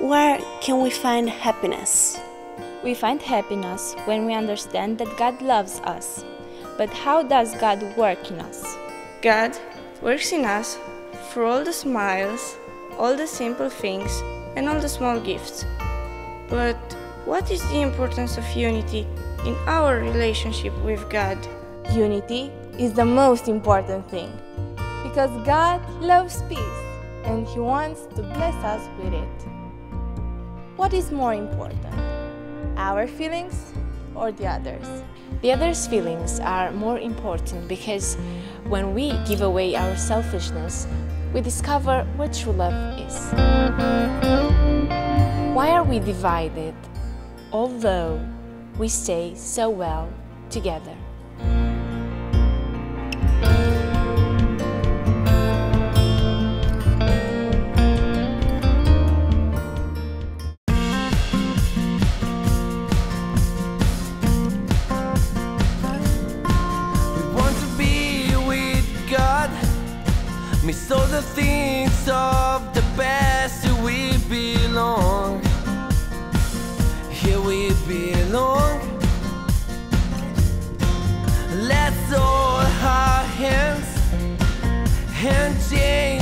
Where can we find happiness? We find happiness when we understand that God loves us. But how does God work in us? God works in us through all the smiles, all the simple things, and all the small gifts. But what is the importance of unity in our relationship with God? Unity is the most important thing because God loves peace and He wants to bless us with it. What is more important, our feelings or the others? The others' feelings are more important because when we give away our selfishness, we discover what true love is. Why are we divided, although we stay so well together? me so the things of the past here we belong. Here we belong. Let's hold our hands and change.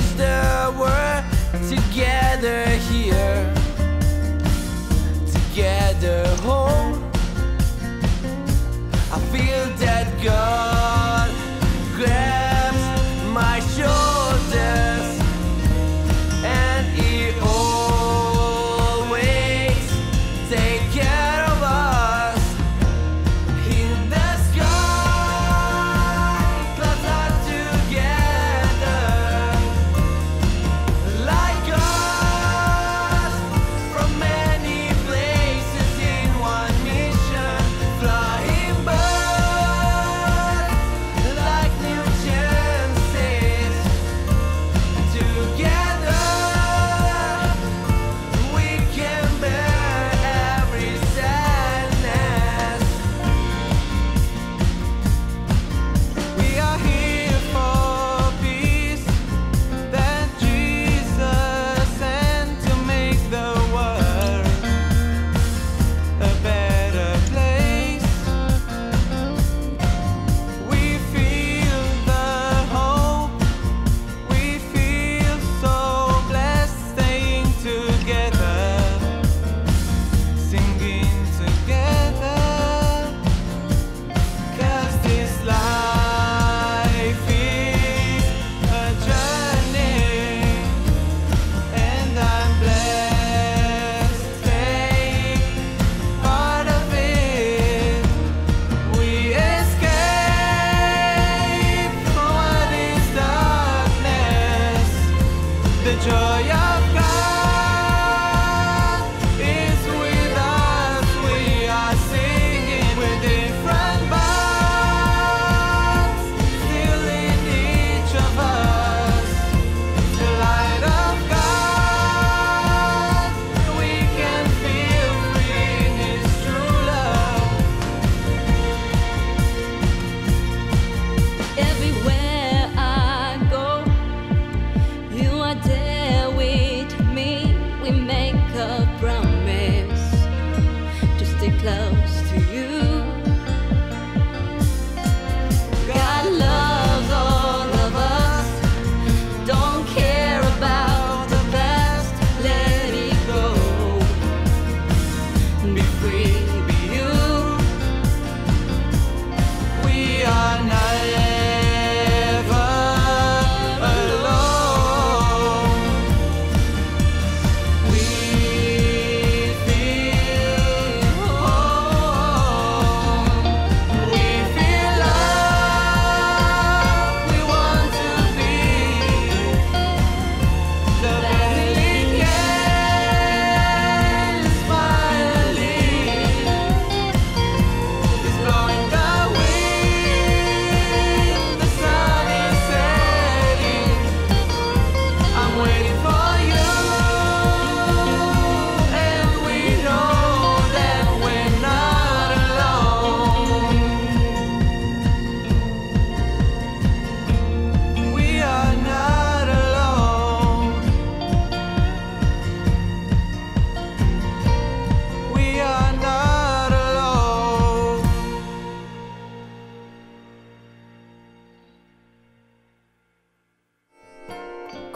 这样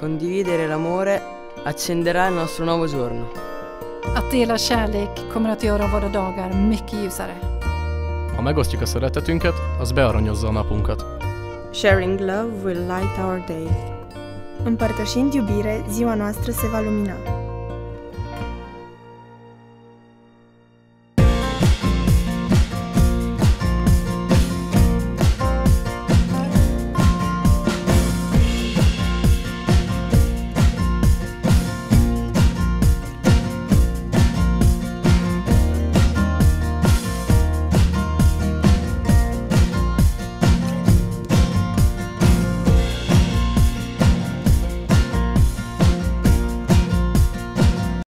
condividere l'amore accenderà il nostro nuovo giorno. Att dela kärlek kommer att göra våra dagar mycket ljusare. Ha megosztjuk a szeretetünket, az bearanyozza a napunkat. Sharing love will light our day. Împărtășind iubire, ziua noastră se va lumina.